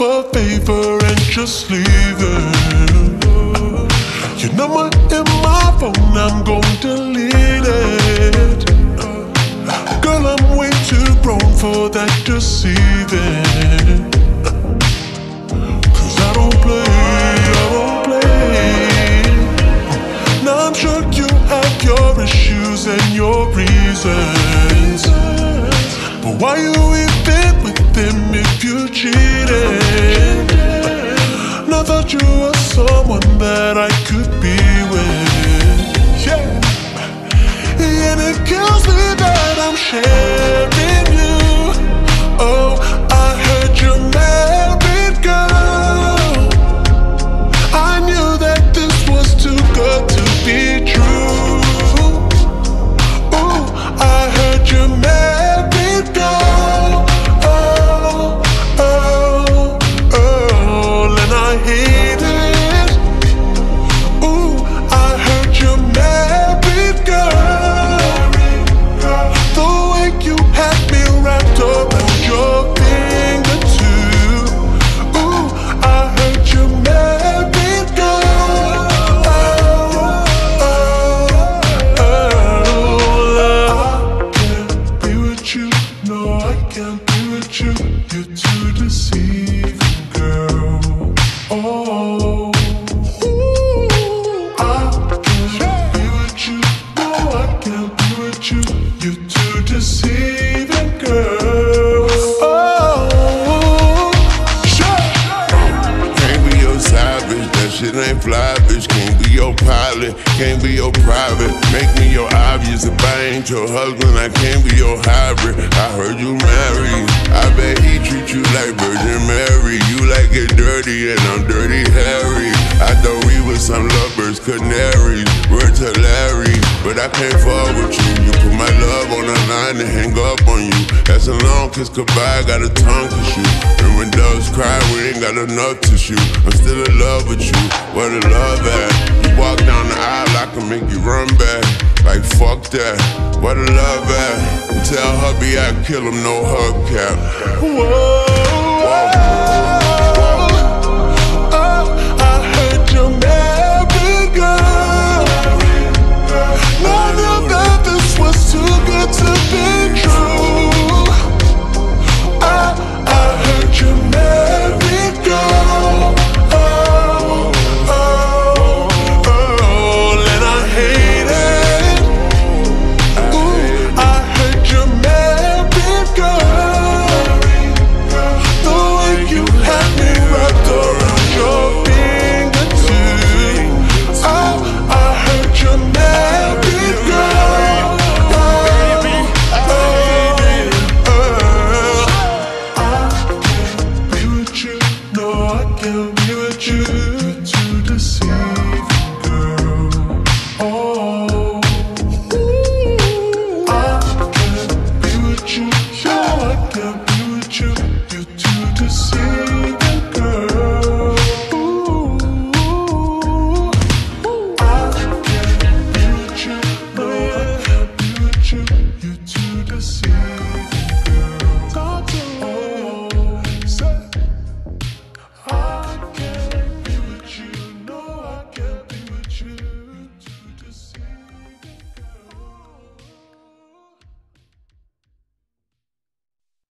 a favor and just leave it. Your number in my phone, I'm gonna delete it. Girl, I'm way too grown for that deceiving. Cause I don't play, I don't play. Now I'm sure you have your issues and your reasons. But why you even them if you cheated? Not that you were someone that I could be with. Yeah. And it kills me that I'm sharing shit ain't fly, bitch. Can't be your pilot, can't be your private. Make me your obvious. If I ain't your husband, I can't be your hybrid. I heard you married. I bet he treat you like Virgin Mary. You like it dirty, and I'm dirty Harry. I thought we was some lovers, canaries. Word to Larry, but I can't fall with you. You put my love on the line and hang up on you. That's a long kiss goodbye, got a tongue to shoot. And when got enough shoot. I'm still in love with you. Where the love at? You walk down the aisle, I can make you run back. Like fuck that. Where the love at? Tell hubby I kill him, no hubcap. Whoa. you.